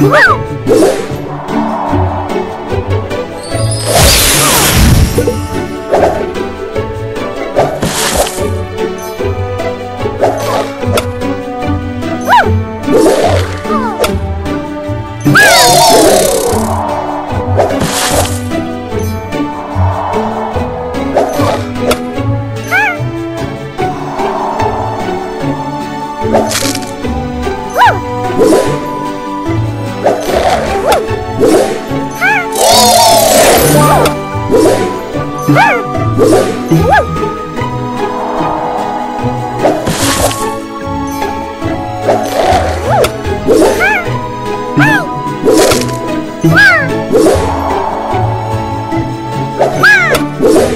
Woo!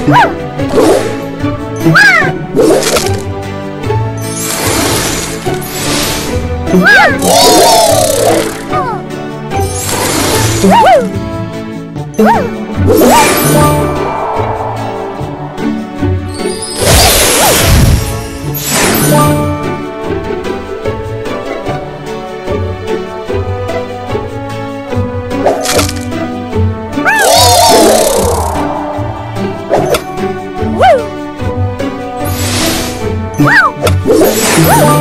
Woo! Woo! Woo! Woo!